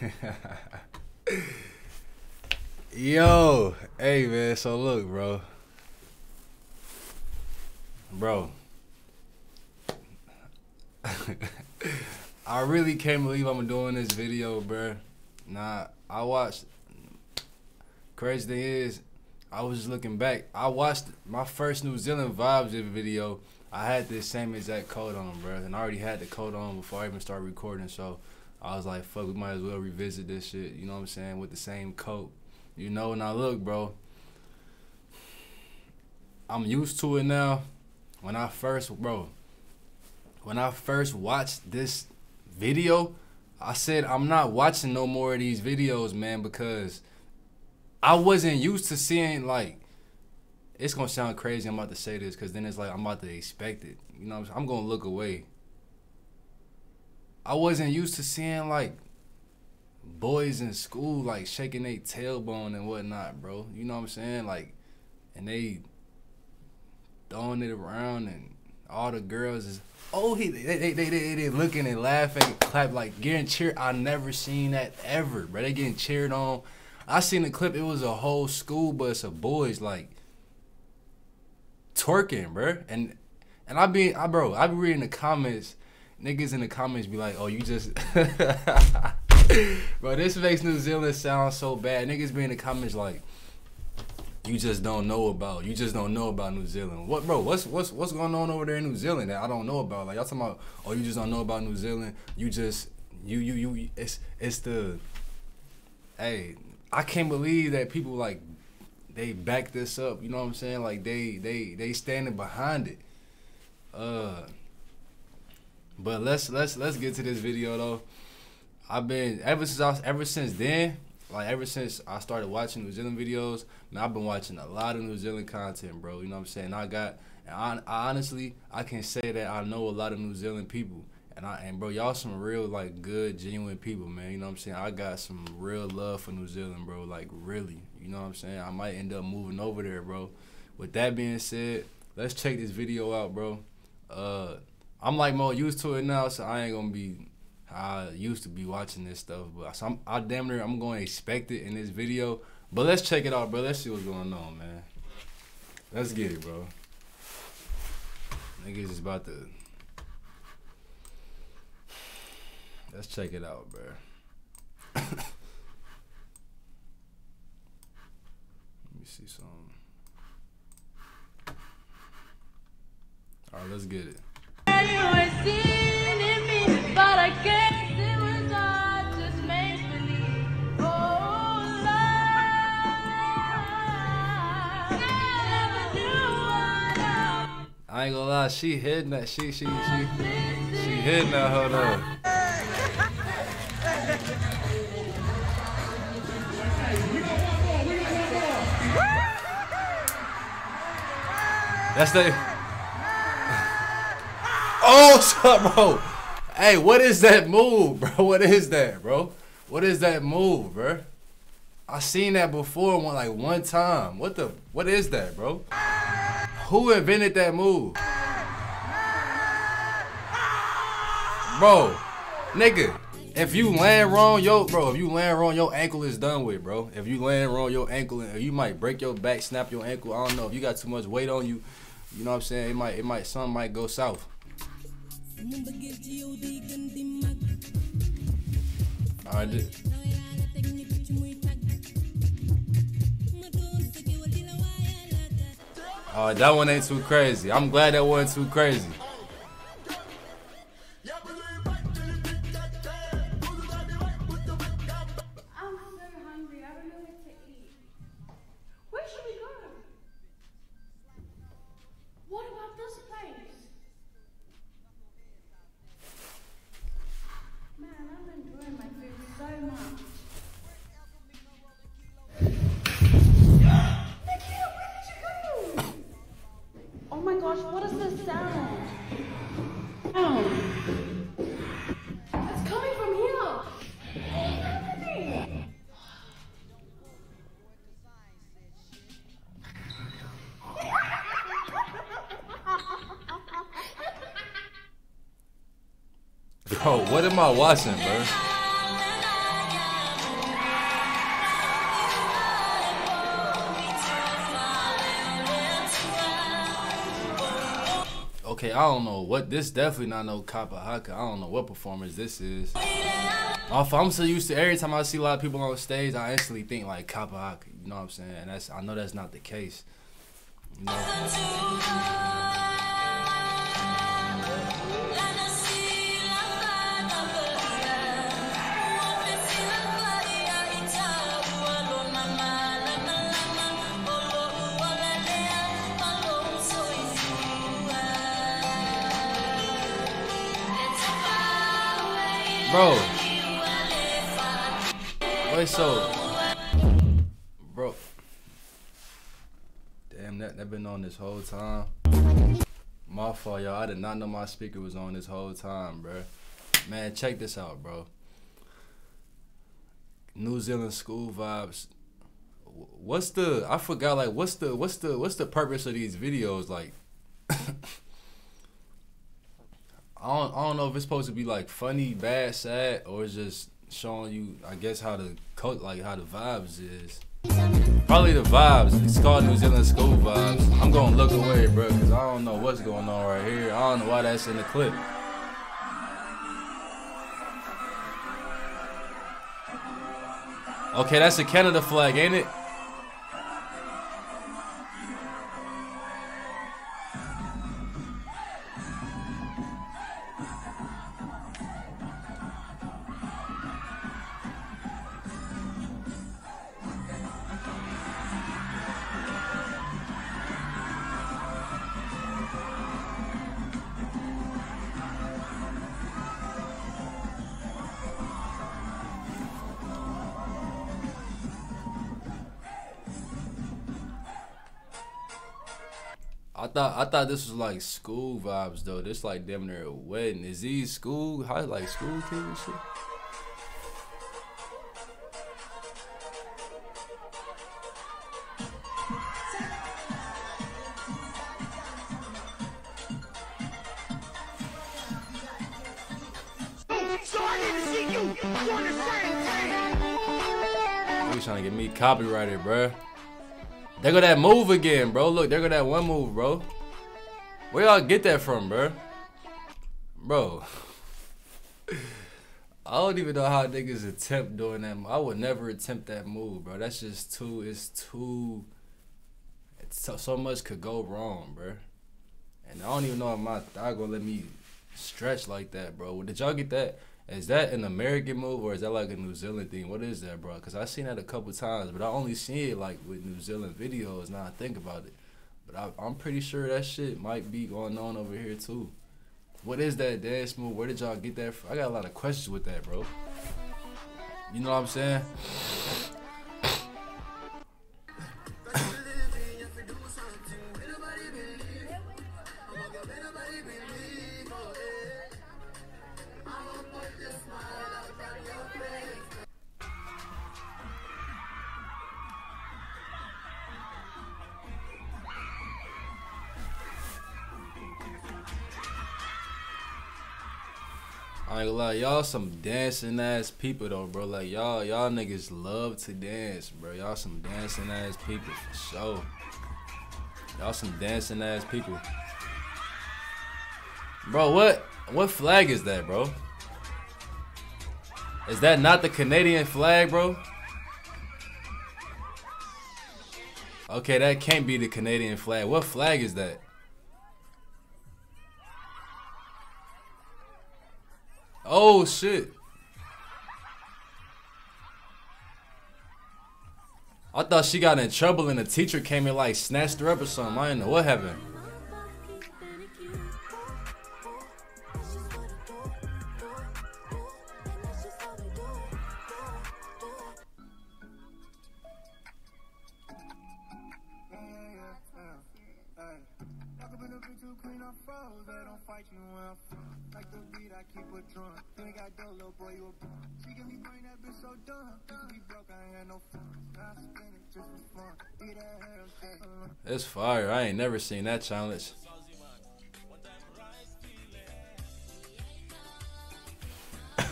Yo, hey man, so look, bro. Bro. I really can't believe I'm doing this video, bro. Nah, I watched. Crazy thing is, I was just looking back. I watched my first New Zealand vibes video. I had this same exact coat on, bro, and I already had the coat on before I even started recording. So I was like, "Fuck, we might as well revisit this shit." You know what I'm saying? With the same coat, you know. And I look, bro. I'm used to it now. When I first, bro, when I first watched this video, I said I'm not watching no more of these videos, man, because I wasn't used to seeing like it's gonna sound crazy. I'm about to say this because then it's like I'm about to expect it. You know, I'm, I'm gonna look away. I wasn't used to seeing like boys in school like shaking their tailbone and whatnot, bro. You know what I'm saying? Like, and they throwing it around and all the girls is oh he they they they, they, they looking and laughing and clap like getting cheered. I never seen that ever, bro. They getting cheered on. I seen the clip. It was a whole school bus of boys like twerking, bro. And and I be I bro, I be reading the comments. Niggas in the comments be like, "Oh, you just." bro, this makes New Zealand sound so bad. Niggas be in the comments like, you just don't know about. You just don't know about New Zealand. What, bro? What's what's what's going on over there in New Zealand that I don't know about? Like y'all talking about? Oh, you just don't know about New Zealand. You just you you you. It's it's the. Hey, I can't believe that people like they back this up. You know what I'm saying? Like they they they standing behind it. Uh. But let's let's let's get to this video though. I've been ever since I ever since then, like ever since I started watching New Zealand videos, man, I've been watching a lot of New Zealand content, bro. You know what I'm saying? I got, I, I honestly, I can say that I know a lot of New Zealand people, and I and bro, y'all some real like good, genuine people, man. You know what I'm saying? I got some real love for New Zealand, bro. Like really, you know what I'm saying? I might end up moving over there, bro. With that being said, let's check this video out, bro. Uh, I'm like more used to it now, so I ain't gonna be I used to be watching this stuff, but so I'm, I damn near I'm going to expect it in this video. But let's check it out, bro. Let's see what's going on, man. Let's get it, bro. Niggas is about to. Let's check it out, bro. Let me see some. All right, let's get it. I ain't gonna lie, she hitting that. She she she she hitting that. Hold on. That's the. Oh, shut bro. Hey, what is that move, bro? What is that, bro? What is that move, bro? I seen that before one like one time. What the? What is that, bro? Who invented that move? Bro, nigga, if you land wrong, yo, bro, if you land wrong, your ankle is done with, bro. If you land wrong, your ankle, uh, you might break your back, snap your ankle. I don't know. If you got too much weight on you, you know what I'm saying? It might, it might, something might go south. Right. Oh, that one ain't too crazy. I'm glad that wasn't too crazy. What am I watching, bro? okay, I don't know what this definitely not no Kapa Haka. I don't know what performance this is. I'm so used to every time I see a lot of people on stage, I instantly think like Kapa Haka. You know what I'm saying? And that's I know that's not the case. You know? Bro. Wait, so. Bro. Damn, that, that been on this whole time. My fault, y'all. I did not know my speaker was on this whole time, bro. Man, check this out, bro. New Zealand school vibes. What's the? I forgot. Like, what's the? What's the? What's the purpose of these videos? Like, I don't, I don't know if it's supposed to be like funny, bad, sad, or it's just showing you, I guess, how the cult, like how the vibes is. Probably the vibes. It's called New Zealand School Vibes. I'm gonna look away, bro, because I don't know what's going on right here. I don't know why that's in the clip. Okay, that's the Canada flag, ain't it? I thought I thought this was like school vibes though. This like damn near a wedding. Is these school how like school kids and shit? You trying to get me copyrighted, bruh. There go that move again, bro. Look, there go that one move, bro. Where y'all get that from, bro? Bro. I don't even know how niggas attempt doing that. I would never attempt that move, bro. That's just too. It's too. It's so, so much could go wrong, bro. And I don't even know if my thigh gonna let me stretch like that, bro. Did y'all get that? Is that an American move or is that like a New Zealand thing? What is that, bro? Because I seen that a couple times, but I only see it like with New Zealand videos. Now I think about it, but I, am pretty sure that shit might be going on over here too. What is that dance move? Where did y'all get that from? I got a lot of questions with that, bro. You know what I'm saying? I ain't gonna lie, y'all some dancing ass people though, bro. Like y'all, y'all niggas love to dance, bro. Y'all some dancing ass people for sure. Y'all some dancing ass people. Bro, what what flag is that, bro? Is that not the Canadian flag, bro? Okay, that can't be the Canadian flag. What flag is that? Oh shit. I thought she got in trouble and the teacher came and like snatched her up or something. I didn't know what happened. Keep her drunk. You ain't got dough, little boy, you a bum. She give me brain, that bitch so dumb. Be broke, I had no I spend it just for fun. Eat that. It's fire. I ain't never seen that challenge.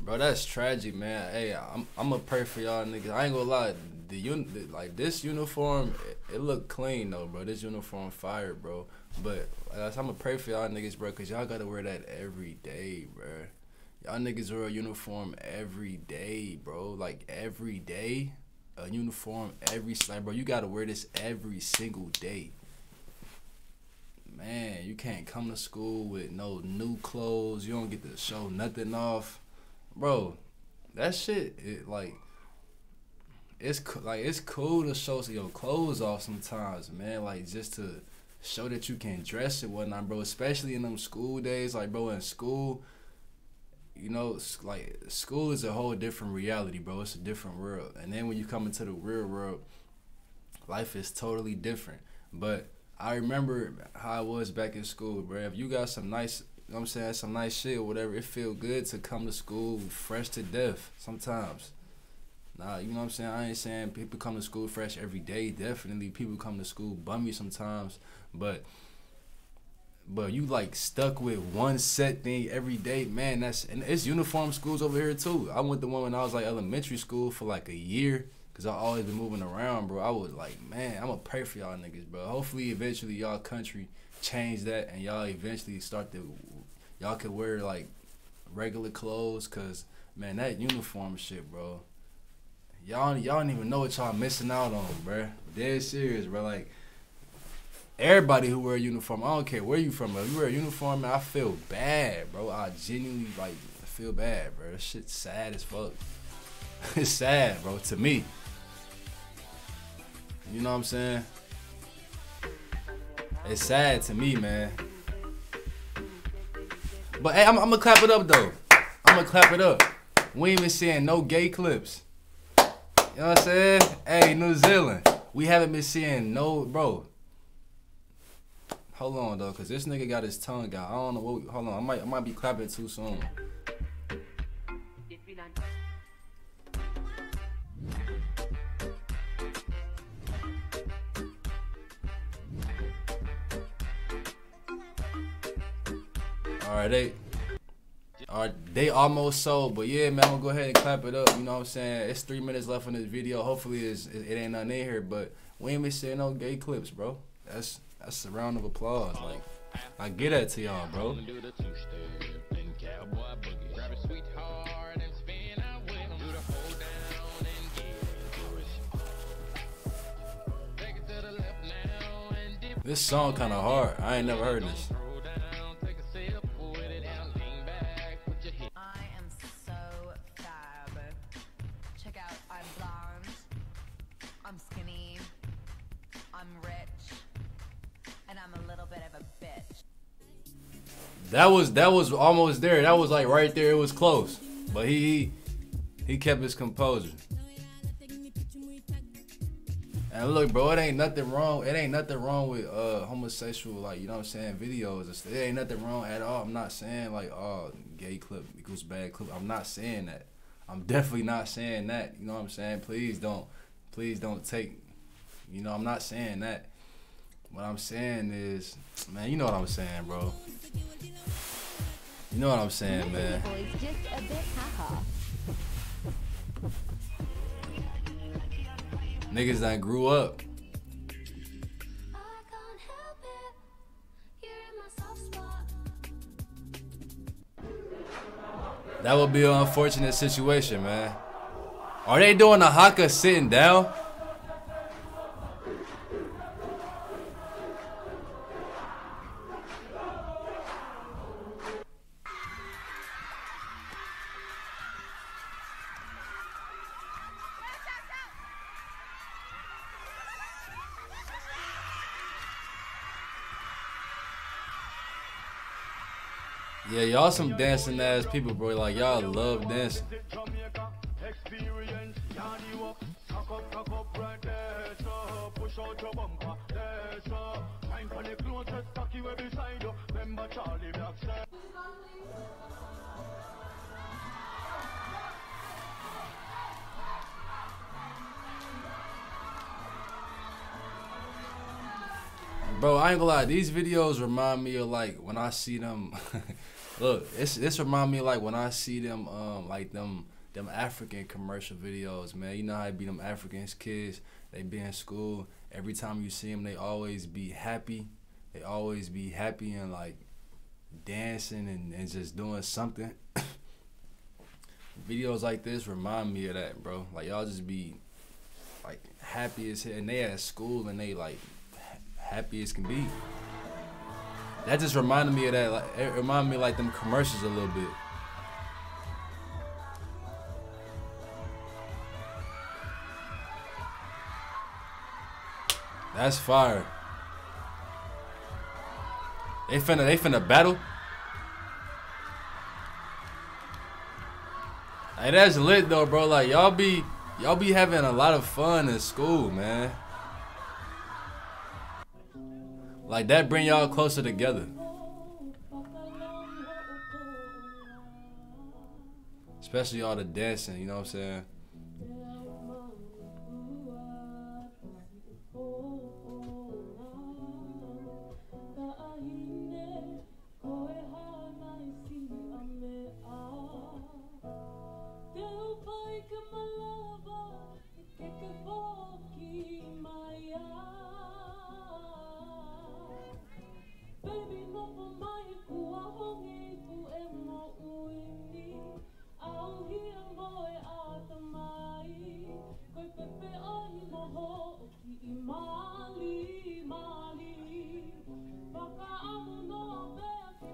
Bro, that's tragic, man. Hey, I'm I'm gonna pray for y'all niggas. I ain't gonna lie. The un like this uniform, it, it look clean though, bro. This uniform fire, bro. But I'm gonna pray for y'all niggas, bro, cause y'all gotta wear that every day, bro. Y'all niggas wear a uniform every day, bro. Like every day, a uniform every like, bro. You gotta wear this every single day. Man, you can't come to school with no new clothes. You don't get to show nothing off, bro. That shit, it like it's like it's cool to show your clothes off sometimes, man. Like just to show that you can dress and whatnot, bro. Especially in them school days, like bro, in school, you know, like school is a whole different reality, bro. It's a different world. And then when you come into the real world, life is totally different. But I remember how I was back in school, bro. If you got some nice, you know I'm saying, some nice shit or whatever, it feel good to come to school fresh to death sometimes. Nah, you know what I'm saying? I ain't saying people come to school fresh every day. Definitely people come to school bummy sometimes, but but you like stuck with one set thing every day, man. That's and it's uniform schools over here too. I went to one when I was like elementary school for like a year, cause I always been moving around, bro. I was like, man, I'm gonna pray for y'all niggas, bro. Hopefully, eventually, y'all country change that, and y'all eventually start to, y'all could wear like regular clothes, cause man, that uniform shit, bro. Y'all, y'all don't even know what y'all missing out on, bro. Dead serious, bro. Like everybody who wear a uniform, I don't care where you from, if you wear a uniform, man, I feel bad, bro. I genuinely like feel bad, bro. This shit's sad as fuck. it's sad, bro, to me. You know what I'm saying? It's sad to me, man. But hey, I'm, I'm gonna clap it up though. I'm gonna clap it up. We ain't even seeing no gay clips. You know what I'm saying? Hey, New Zealand, we haven't been seeing no, bro. Hold on though, cause this nigga got his tongue out. I don't know what. Hold on, I might I might be clapping too soon. All right, they. They almost sold, but yeah, man, I'm gonna go ahead and clap it up. You know what I'm saying? It's three minutes left on this video. Hopefully, it's, it, it ain't nothing in here, but we ain't been seeing no gay clips, bro. That's that's a round of applause. Like, I get that to y'all, bro. This song kind of hard. I ain't never heard this. That was that was almost there. That was like right there. It was close, but he he kept his composure. And look, bro, it ain't nothing wrong. It ain't nothing wrong with uh homosexual, like you know what I'm saying, videos. It ain't nothing wrong at all. I'm not saying like oh gay clip equals bad clip. I'm not saying that. I'm definitely not saying that. You know what I'm saying? Please don't, please don't take. You know I'm not saying that. What I'm saying is, man, you know what I'm saying, bro. You know what I'm saying, man. Niggas that grew up. That would be an unfortunate situation, man. Are they doing a haka sitting down? Yeah, y'all some dancing ass people, bro. Like y'all love dancing. Bro, I ain't gonna lie. These videos remind me of like when I see them. Look, this this remind me like when I see them um like them them African commercial videos, man. You know how it be them Africans kids. They be in school. Every time you see them, they always be happy. they always be happy and like dancing and, and just doing something. Videos like this remind me of that, bro. Like y'all just be like happy as hell, and they at school and they like happy as can be. That just reminded me of that. Like it reminded me like them commercials a little bit. That's fire. They finna they finna battle. Hey, that's lit though, bro. Like y'all be y'all be having a lot of fun in school, man. Like that bring y'all closer together. Especially all the dancing, you know what I'm saying?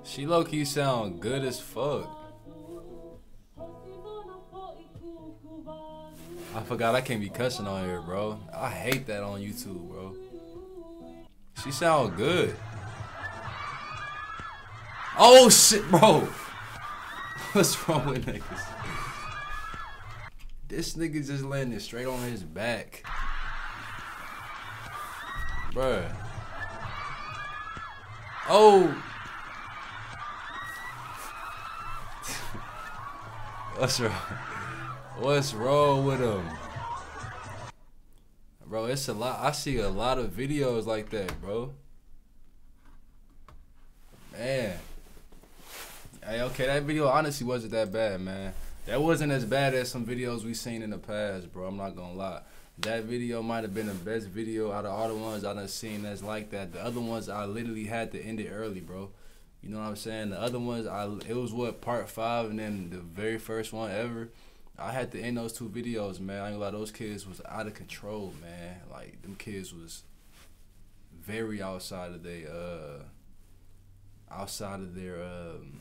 She low key sound good as fuck. I forgot I can't be cussing on here, bro. I hate that on YouTube, bro. She sound good. Oh shit, bro. What's wrong with niggas? This nigga just landed straight on his back. Bruh. Oh. What's wrong? What's wrong with him? Bro, it's a lot. I see a lot of videos like that, bro. Man. Hey, okay, that video honestly wasn't that bad, man. That wasn't as bad as some videos we seen in the past, bro. I'm not gonna lie. That video might have been the best video out of all the ones I done seen that's like that. The other ones I literally had to end it early, bro. You know what I'm saying? The other ones, I it was what part five, and then the very first one ever. I had to end those two videos, man. I ain't lie, those kids was out of control, man. Like them kids was very outside of their uh outside of their um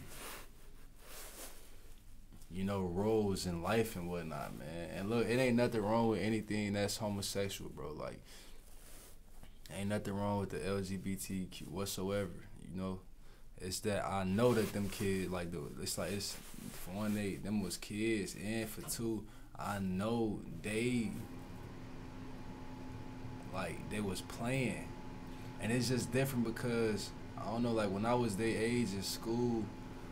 you know roles in life and whatnot, man. And look, it ain't nothing wrong with anything that's homosexual, bro. Like ain't nothing wrong with the LGBTQ whatsoever, you know. It's that I know that them kids like it's like it's for one they them was kids and for two I know they like they was playing. And it's just different because I don't know like when I was their age in school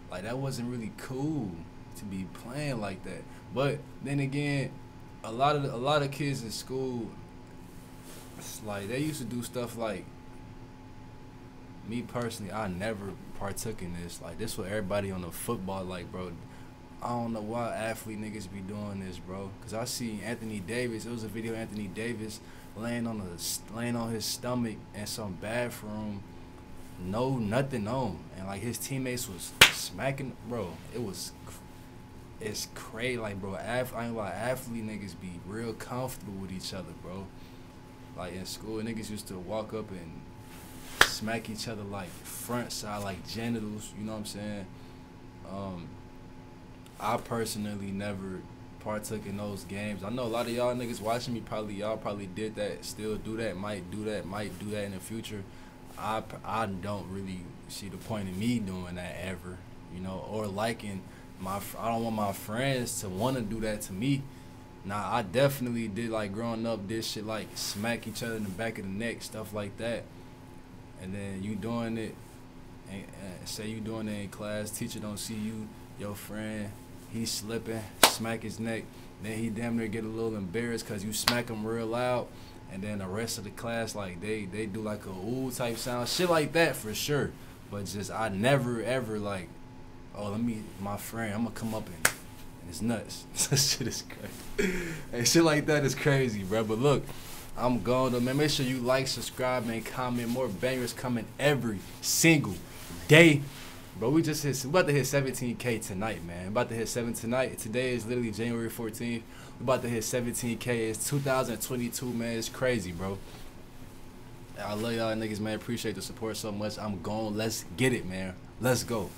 like that wasn't really cool to be playing like that. But then again a lot of a lot of kids in school like they used to do stuff like me personally, I never partook in this. Like this, what everybody on the football like, bro. I don't know why athlete niggas be doing this, bro. Cause I see Anthony Davis. It was a video of Anthony Davis laying on the laying on his stomach in some bathroom, no nothing on, and like his teammates was smacking, bro. It was, it's crazy, like bro. I ain't like athlete niggas be real comfortable with each other, bro. Like in school, niggas used to walk up and smack each other like front side, like genitals. You know what I'm saying? Um, I personally never partook in those games. I know a lot of y'all niggas watching me probably y'all probably did that, still do that, might do that, might do that in the future. I I don't really see the point of me doing that ever, you know, or liking my I don't want my friends to want to do that to me. Now I definitely did like growing up, did shit like smack each other in the back of the neck, stuff like that and then you doing it, and, uh, say you doing it in class, teacher don't see you, your friend, he slipping, smack his neck, then he damn near get a little embarrassed because you smack him real loud, and then the rest of the class like they they do like a ooh type sound, shit like that for sure. But just I never ever like, oh let me my friend, I'm gonna come up and, and it's nuts. that shit is crazy. and shit like that is crazy, bro. But look, I'm going to man. Make sure you like, subscribe, and comment. More bangers coming every single day. Bro, we just hit. We about to hit 17k tonight, man. About to hit seven tonight. Today is literally January 14th. We about to hit 17k. It's 2022, man. It's crazy, bro. I love y'all niggas, man. Appreciate the support so much. I'm going. Let's get it, man. Let's go.